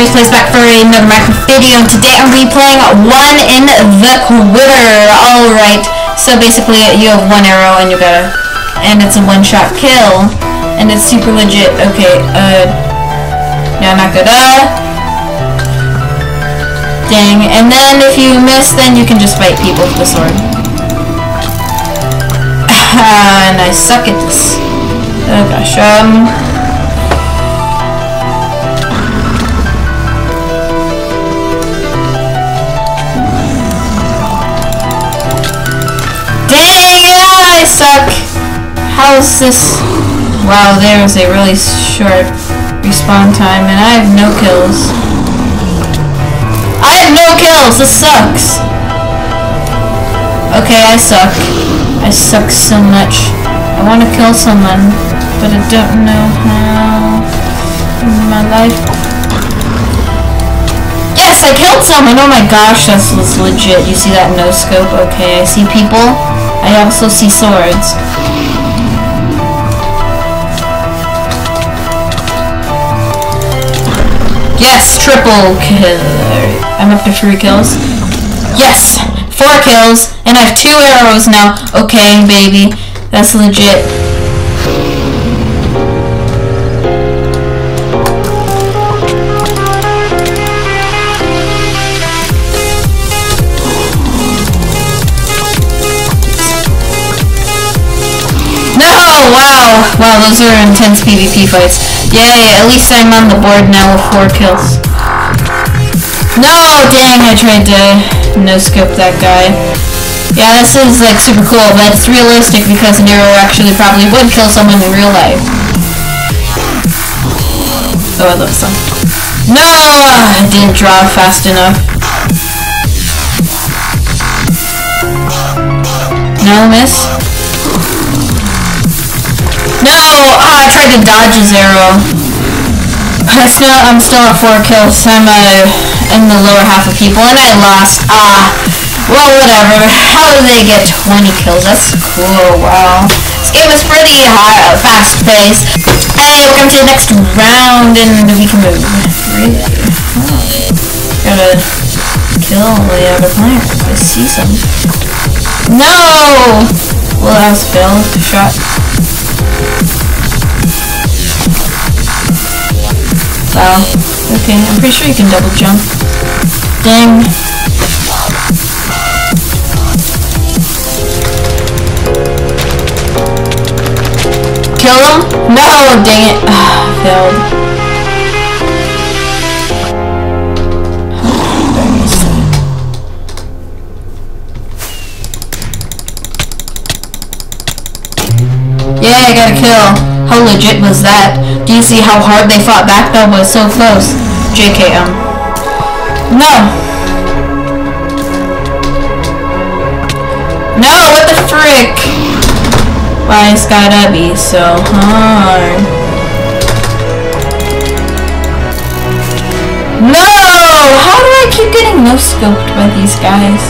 Andrews Plays back for another Minecraft video. Today I'm replaying One in the Quiver. Alright, so basically you have one arrow and you gotta... And it's a one-shot kill. And it's super legit. Okay, uh... Yeah, not good. Uh... Dang. And then if you miss, then you can just fight people with the sword. and I suck at this. Oh gosh, um... suck! How's this? Wow, there's a really short respawn time and I have no kills. I have no kills! This sucks! Okay, I suck. I suck so much. I want to kill someone, but I don't know how in my life. Yes, I killed someone! Oh my gosh, that's was legit. You see that no scope? Okay, I see people. I also see swords. Yes, triple kill. I'm up to three kills. Yes, four kills, and I have two arrows now. Okay, baby, that's legit. Wow! Wow, those are intense PvP fights. Yay, at least I'm on the board now with four kills. No! Dang, I tried to no-scope that guy. Yeah, this is like super cool, but it's realistic because an arrow actually probably would kill someone in real life. Oh, I love song. No! I didn't draw fast enough. No, miss. No! Ah, I tried to dodge his arrow. I still, I'm still at four kills. I'm uh, in the lower half of people, and I lost. Ah, well, whatever. How did they get 20 kills? That's cool. Wow. This game is pretty high, uh, fast-paced. Hey, we welcome to the next round, and we can move. Really? Oh. Gotta kill the other player. I see some. No! Well, that was failed. Shot. Wow. Okay, I'm pretty sure you can double jump. Dang. Kill him? No! Dang it. Ah, failed. Yeah, I got a kill. How legit was that? Do you see how hard they fought back? That was so close. JKM. No! No, what the frick? Why it's gotta be so hard? No! How do I keep getting no-scoped by these guys?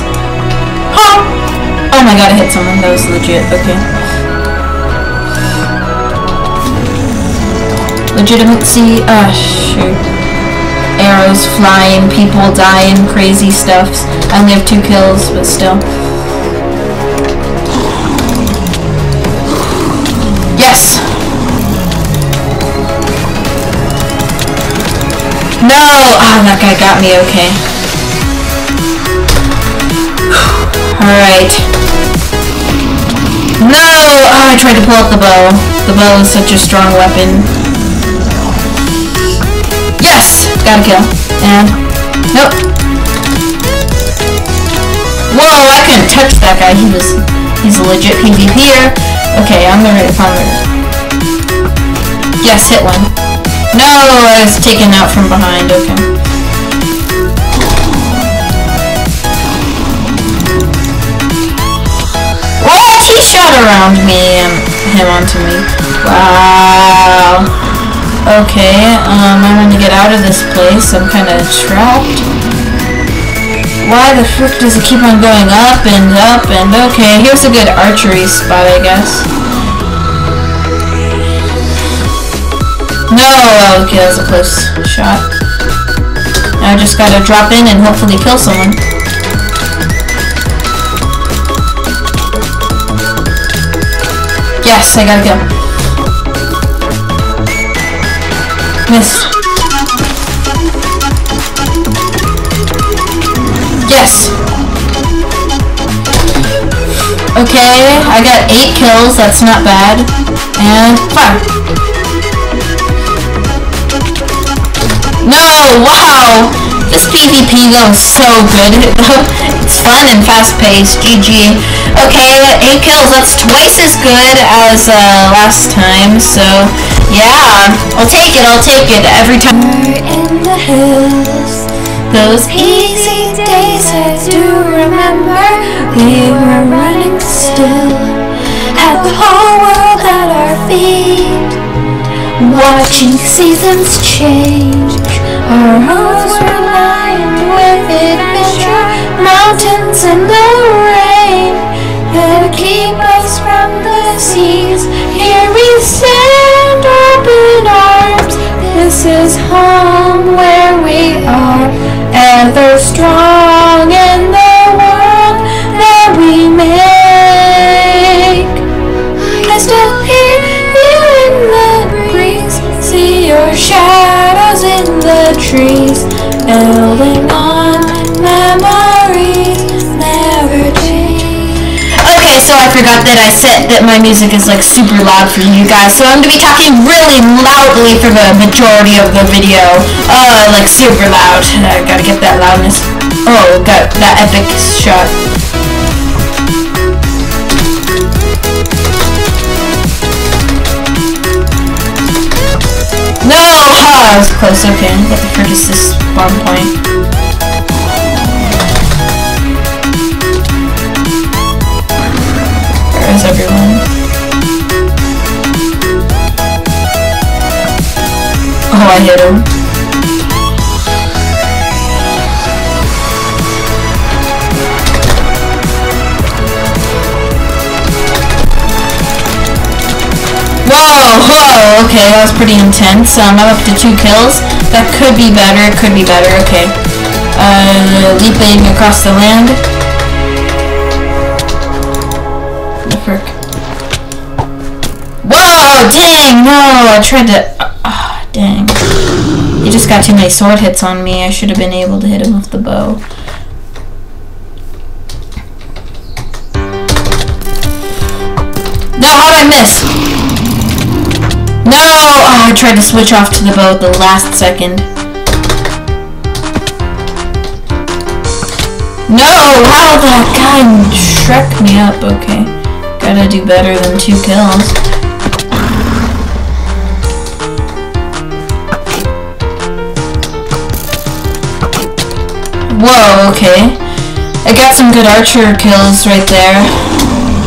Huh? Oh my god, I hit someone. That was legit. Okay. Legitimacy, uh, shoot. Arrows flying, people dying, crazy stuffs. I only have two kills, but still. Yes! No! Ah, oh, that guy got me, okay. Alright. No! Oh, I tried to pull out the bow. The bow is such a strong weapon. Yes! Got a kill. And... Nope. Whoa, I couldn't touch that guy. He was... He's a legit PvPer. Okay, I'm gonna find the... Yes, hit one. No, I was taken out from behind. Okay. What? He shot around me and him onto me. Wow. Okay, um, I want to get out of this place. I'm kind of trapped. Why the frick does it keep on going up and up and... Okay, here's a good archery spot, I guess. No! Okay, that's a close shot. I just gotta drop in and hopefully kill someone. Yes, I gotta kill. Yes. Okay, I got eight kills, that's not bad. And fire. No, wow! This PvP is so good. it's fun and fast-paced. GG. Okay, eight kills, that's twice as good as uh, last time, so yeah. I'll take it, I'll take it every time. in the hills. Those easy days I do remember. We were running still. Had the whole world at our feet. Watching seasons change. Our homes were lined with adventure. Mountains and the rain. That keep us from the seas. Ever strong forgot that I said that my music is like super loud for you guys, so I'm gonna be talking really loudly for the majority of the video. Uh, like super loud. I gotta get that loudness. Oh, got that epic shot. No! Ha! I was close, okay. What the frick is this spawn point? Everyone? Oh, I hit him. Whoa, whoa, okay, that was pretty intense. Um, I'm up to two kills. That could be better, could be better, okay. Uh, leaping across the land. Whoa, dang, no, I tried to, ah, dang. He just got too many sword hits on me. I should have been able to hit him with the bow. No, how did I miss? No! Oh, I tried to switch off to the bow at the last second. No! How that guy shrek me up? Okay. Gotta do better than two kills. Whoa, okay. I got some good archer kills right there.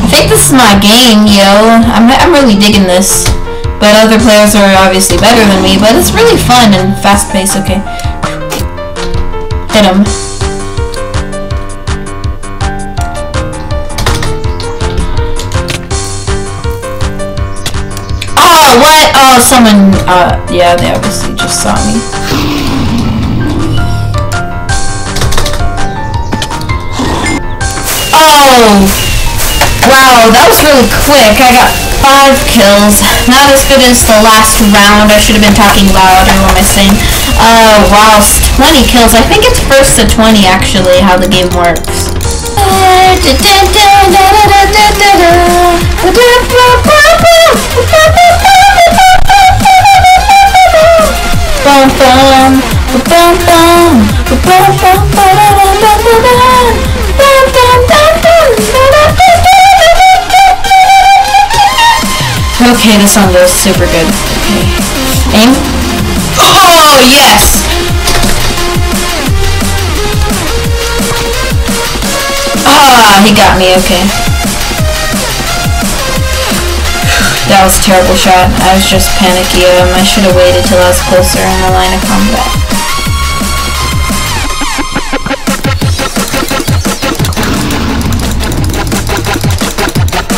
I think this is my game, yo. I'm, I'm really digging this. But other players are obviously better than me, but it's really fun and fast-paced, okay. Hit him. Oh, what? Oh, someone, uh, yeah, they obviously just saw me. Oh! Wow, that was really quick. I got five kills. Not as good as the last round. I should have been talking louder. What am I saying? Uh, wow, 20 kills. I think it's first to 20, actually, how the game works. Okay, this song goes super good. Okay. Aim. Oh, yes! Ah, he got me, okay. That was a terrible shot. I was just panicky. Um, I should have waited till I was closer in the line of combat.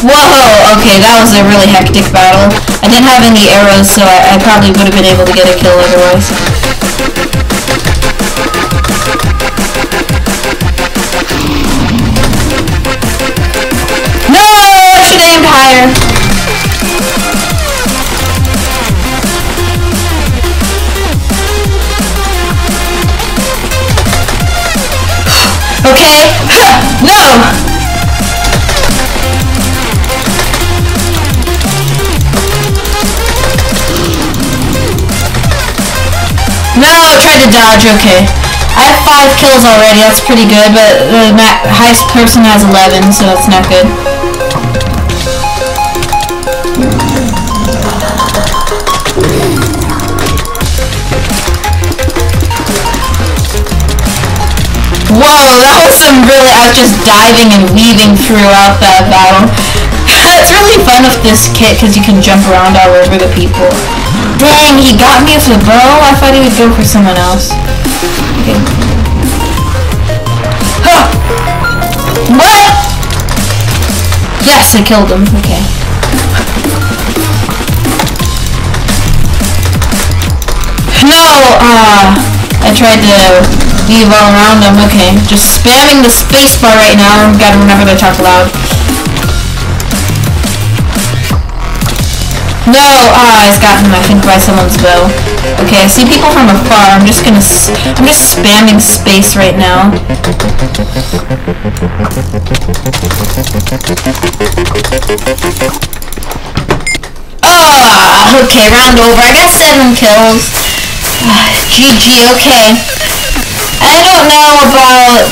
Whoa! Okay, that was a really hectic battle. I didn't have any arrows, so I, I probably would have been able to get a kill otherwise. fire. okay. no! No, Tried to dodge, okay. I have 5 kills already, that's pretty good, but the highest person has 11, so that's not good. Whoa, that was some really, I was just diving and weaving throughout that battle. it's really fun with this kit because you can jump around all over the people. Dang, he got me with the bow? I thought he would go for someone else. Okay. Huh. What? Yes, I killed him. Okay. No! Uh, I tried to weave all around them. Okay, just spamming the spacebar right now. Gotta remember to talk loud. No! Ah, I've gotten, I think, by someone's bow. Okay, I see people from afar. I'm just gonna... I'm just spamming space right now. Ah, okay, round over. I got seven kills. GG, okay. I don't know about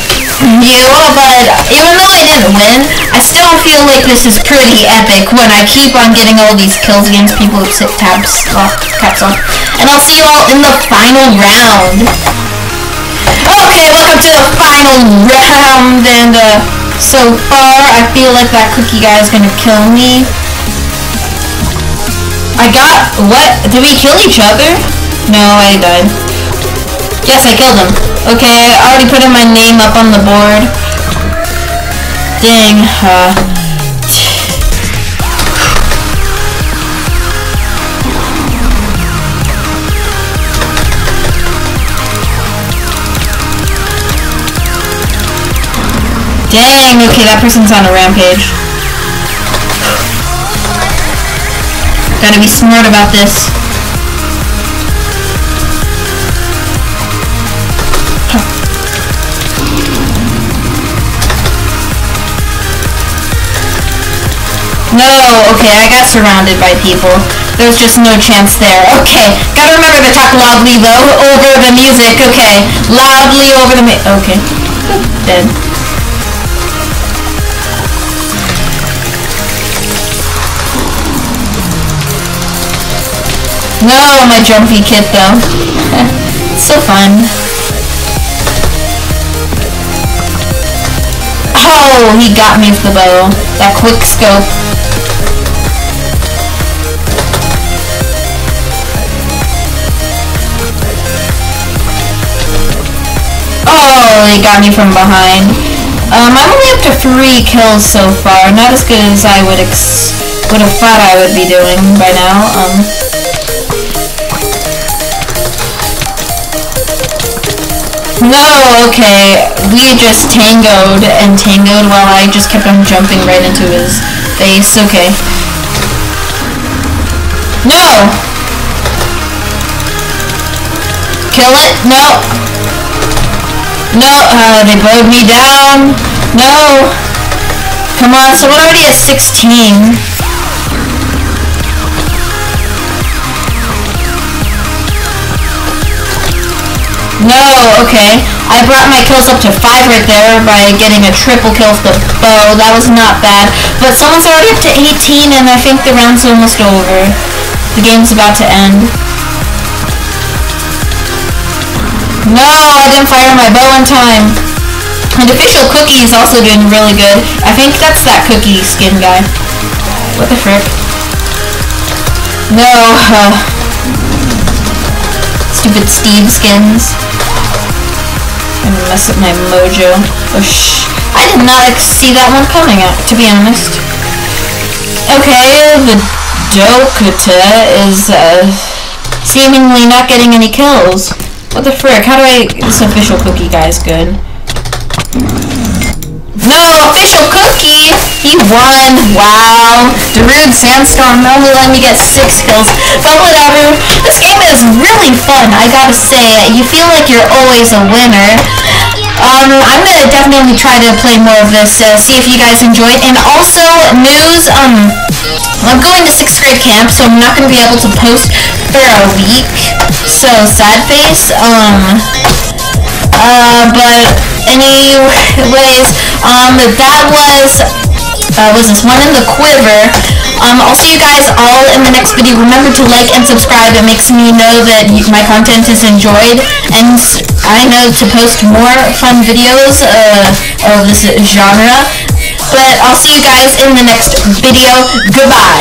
you, but even though I didn't win, I still feel like this is pretty epic when I keep on getting all these kills against people with six tabs off, caps off. And I'll see you all in the final round. Okay, welcome to the final round, and uh, so far I feel like that cookie guy is gonna kill me. I got, what? Did we kill each other? No, I died. Yes, I killed him. Okay, I already put in my name up on the board. Dang. Uh, Dang, okay, that person's on a rampage. Gotta be smart about this. No, okay, I got surrounded by people. There's just no chance there. Okay, gotta remember to talk loudly though, over the music, okay. Loudly over the mi- okay. Dead. No, my jumpy kit though. so fun. Oh, he got me with the bow. That quick scope. He got me from behind. Um, I'm only up to three kills so far. Not as good as I would ex would have thought I would be doing by now. Um. No, okay. We just tangoed and tangoed while I just kept on jumping right into his face. Okay. No! Kill it? No. No, uh, they bowed me down. No. Come on, someone already at 16. No, okay. I brought my kills up to 5 right there by getting a triple kill with the bow. That was not bad. But someone's already up to 18 and I think the round's almost over. The game's about to end. No, I didn't fire my bow in time. And official cookie is also doing really good. I think that's that cookie skin guy. What the frick? No, uh, stupid Steve skins. I'm gonna mess up my mojo. Oh sh! I did not see that one coming, uh, to be honest. Okay, the Dokata is uh, seemingly not getting any kills. What the frick? How do I... This official cookie guy is good. No! Official cookie! He won! Wow! Darude Sandstorm only let me get six kills. But whatever. This game is really fun, I gotta say. You feel like you're always a winner. Um, I'm gonna definitely try to play more of this, uh, see if you guys enjoy it. And also, news, um, I'm going to sixth grade camp, so I'm not gonna be able to post for a week. So, sad face. Um, uh, but anyways, um, that was uh, was this one in the quiver. Um, I'll see you guys all in the next video. Remember to like and subscribe. It makes me know that my content is enjoyed, and I know to post more fun videos uh, of this genre. But I'll see you guys in the next video. Goodbye.